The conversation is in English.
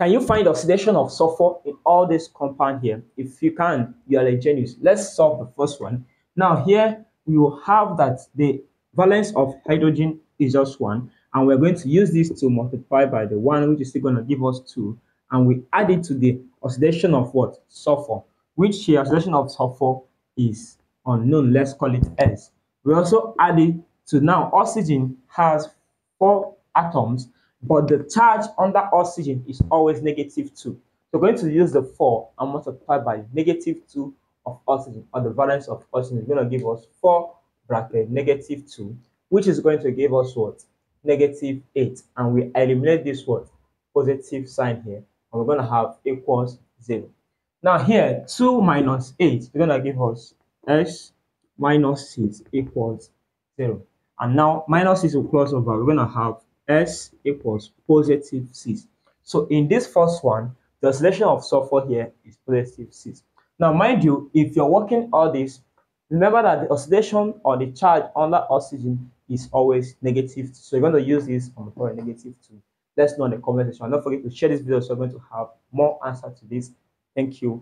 Can you find the oxidation of sulfur in all this compound here? If you can, you are a genius. Let's solve the first one. Now here we will have that the valence of hydrogen is just 1 and we're going to use this to multiply by the 1 which is still going to give us 2 and we add it to the oxidation of what? Sulfur which here oxidation of sulfur is unknown. Let's call it S. We also add it to now oxygen has 4 atoms but the charge under oxygen is always negative 2. So we're going to use the 4 and multiply by negative 2 of oxygen or the valence of oxygen is going to give us 4 bracket negative 2 which is going to give us what? Negative 8 and we eliminate this what? Positive sign here. And we're going to have equals 0 now here 2 minus 8 is going to give us s minus 6 equals 0 and now minus 6 will cross over. We're going to have s equals positive 6 so in this first one the selection of sulfur here is positive 6 now mind you if you're working all this Remember that the oxidation or the charge under oxygen is always negative. So you're going to use this on the negative 2. Let's know in the comment section. Don't forget to share this video so you're going to have more answer to this. Thank you.